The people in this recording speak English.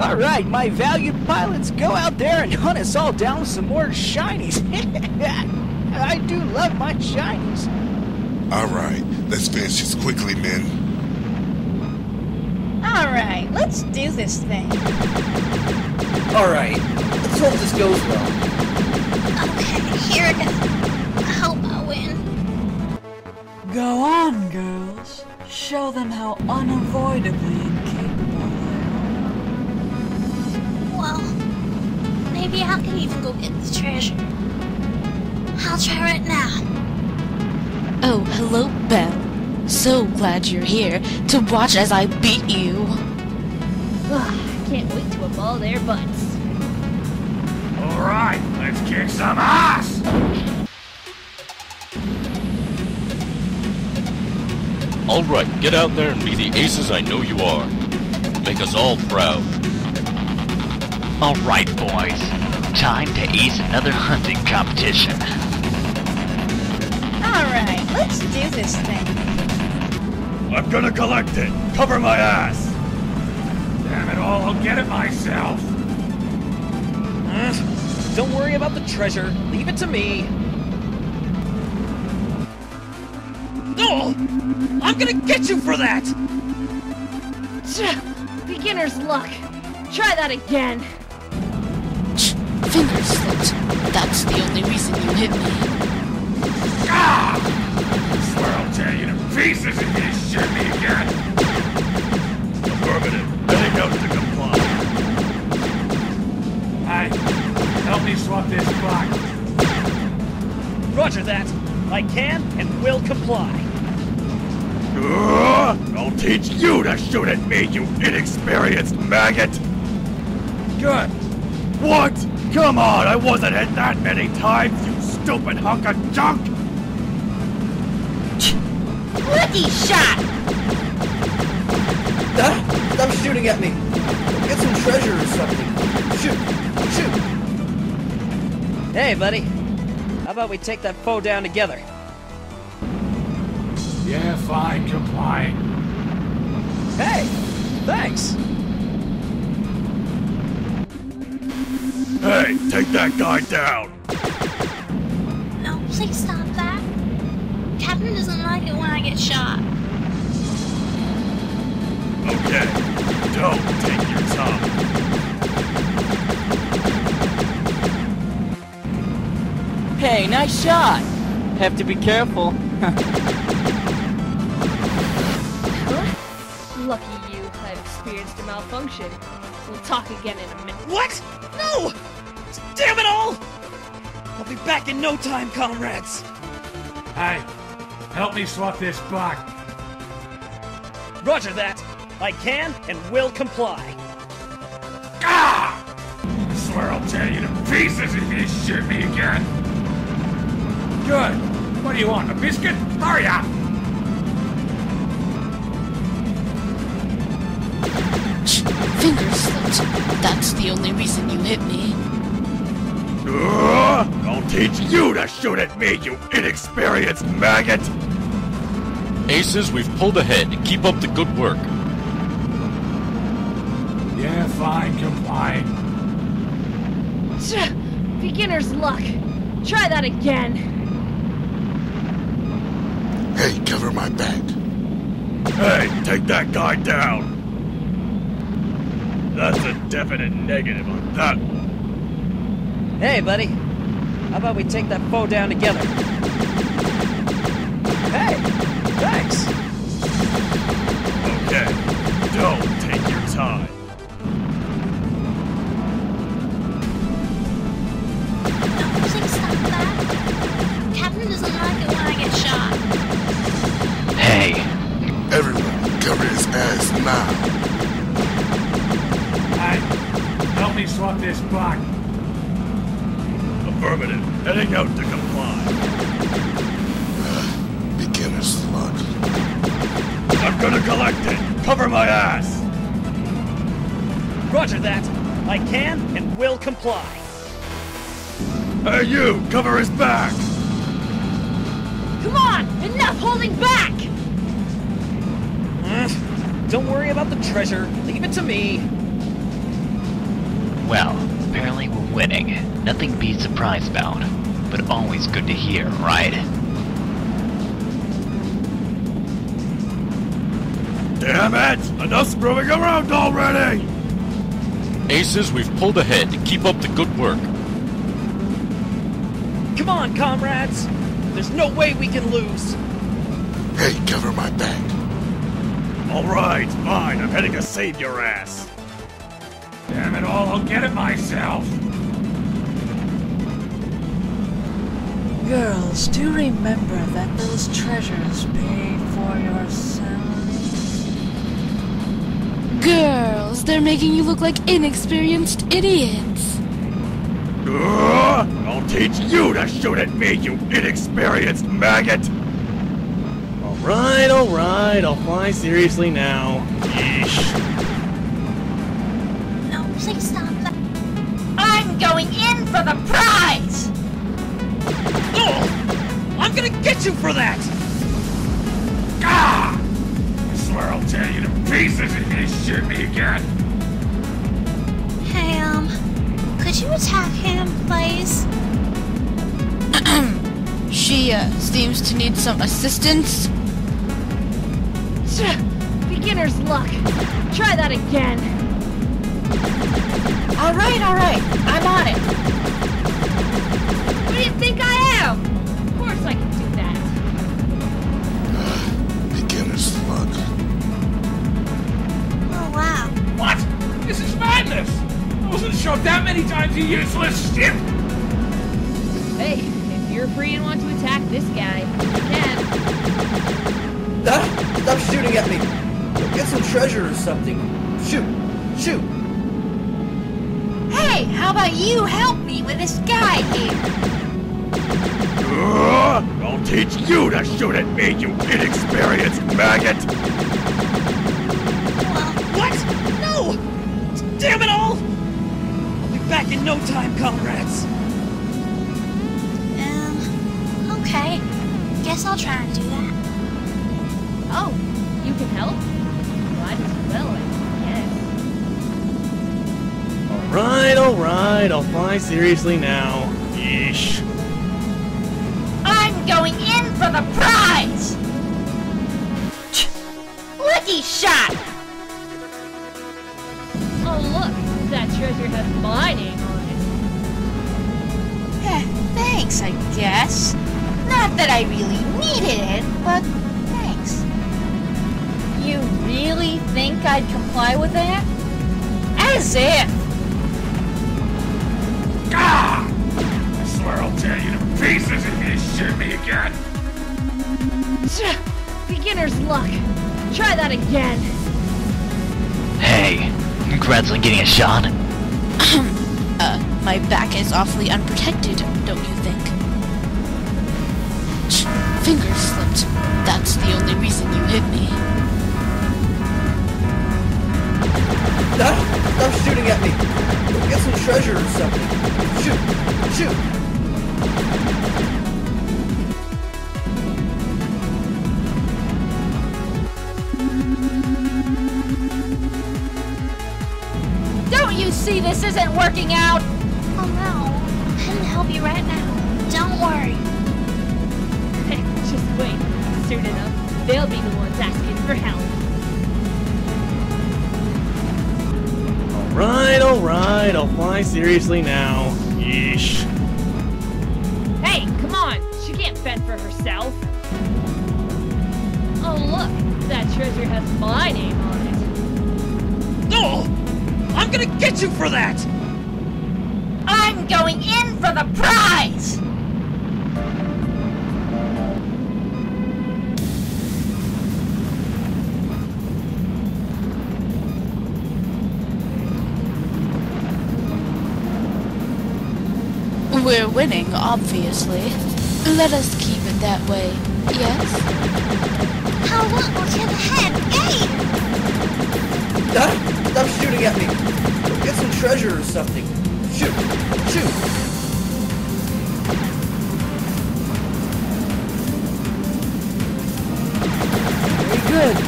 All right, my valued pilots, go out there and hunt us all down with some more shinies. I do love my shinies. All right, let's finish this quickly, men. Alright, let's do this thing. Alright, let's hope this goes well. Okay, here it goes. I hope I win. Go on, girls. Show them how unavoidably maybe I can even go get the treasure. I'll try right now. Oh, hello, Belle. So glad you're here to watch as I beat you. Ugh, can't wait to up all their butts. Alright, let's kick some ass! Alright, get out there and be the aces I know you are. Make us all proud. Alright, boys. Time to ace another hunting competition. Alright, let's do this thing. I'm gonna collect it! Cover my ass! Damn it all, I'll get it myself! Uh, don't worry about the treasure. Leave it to me. Oh! I'm gonna get you for that! Beginner's luck. Try that again. Only reason you hit me. Ah! I swear I'll tear you to pieces if you shit me again! Affirmative. Heading out to comply. Hey, help me swap this box. Roger that. I can and will comply. Uh, I'll teach you to shoot at me, you inexperienced maggot! Good. What? Come on, I wasn't hit that many times, you stupid hunk of junk! Bloody shot! Ah, stop shooting at me! Get some treasure or something. Shoot! Shoot! Hey, buddy. How about we take that foe down together? Yeah, fine, complying. Hey! Thanks! Take that guy down! No, please stop that. Captain doesn't like it when I get shot. Okay, don't take your time. Hey, nice shot! Have to be careful. Lucky you, I've experienced a malfunction. We'll talk again in a minute. What? No! Damn it all! I'll be back in no time, comrades. Hey, help me swap this box. Roger that. I can and will comply. Ah! I swear I'll tear you to pieces if you shoot me again. Good. What do you want, a biscuit? Hurry up! Fingers slipped. That's the only reason you hit me. I'll teach you to shoot at me, you inexperienced maggot! Aces, we've pulled ahead. Keep up the good work. Yeah, fine, complying. Beginner's luck. Try that again. Hey, cover my back. Hey, take that guy down! That's a definite negative on that one. Hey, buddy. How about we take that foe down together? Hey! Thanks! Okay, don't take your time. No, please stop that. Captain doesn't like it when I get shot. Hey, Everyone, cover his ass now. Hey, help me swap this box. Affirmative. Heading out to comply. Beginner's luck. I'm gonna collect it. Cover my ass. Roger that. I can and will comply. Hey, you! Cover his back! Come on! Enough holding back! Uh, don't worry about the treasure. Leave it to me. Well, apparently we're winning. Nothing to be surprised about. But always good to hear, right? Damn it! Enough screwing around already! Aces, we've pulled ahead. Keep up the good work. Come on, comrades! There's no way we can lose! Hey, cover my back. Alright, fine, I'm heading to save your ass. Damn it all, I'll get it myself! Girls, do remember that those treasures paid for your sins. Girls, they're making you look like inexperienced idiots. Ugh, I'll teach you to shoot at me, you inexperienced maggot! Alright, alright, I'll fly seriously now. Yeesh. No, please stop that. I'm going in for the prize! Oh! I'm gonna get you for that! Ah! I swear I'll tear you to pieces if you shoot me again! Hey, um, could you attack him, please? She, uh, seems to need some assistance. Beginner's luck. Try that again. Alright, alright. I'm on it. What do you think I am? Of course I can do that. Beginner's luck. Oh, wow. What? This is madness! I wasn't shot that many times, you useless shit! Hey, if you're free and want to attack this guy, you can. Ah, stop shooting at me. Get some treasure or something. Shoot, shoot. Hey, how about you help me with this guy here? Ugh, I'll teach you to shoot at me, you inexperienced maggot! What? No! Damn it all! I'll be back in no time, comrades. Um, okay. Guess I'll try and do that. Oh, you can help? Might as well, Alright, alright, I'll fly seriously now. Yeesh. I'm going in for the prize! Lucky shot! Oh, look, that treasure has my name on it. Eh, thanks, I guess. Not that I really needed it, but thanks. You really think I'd comply with that? As if! Ah! I swear I'll tear you to pieces if you shoot me again! Beginner's luck. Try that again. Hey, congrats on getting a shot. Uh, my back is awfully unprotected, don't you think? Ch- Fingers slipped. That's the only reason you hit me. Don't you see this isn't working out? Oh no, I can help you right now. Don't worry. Just wait. Soon enough, they'll be the ones asking for help. Alright, alright, I'll fly seriously now. Yeesh. Hey, come on! She can't fend for herself. Oh look, that treasure has my name on it. No! I'm gonna get you for that! I'm going in for the prize! We're winning, obviously. Let us keep it that way, yes? How long will the head game? Ah, get me. Get some treasure or something. Shoot! Shoot! Very good.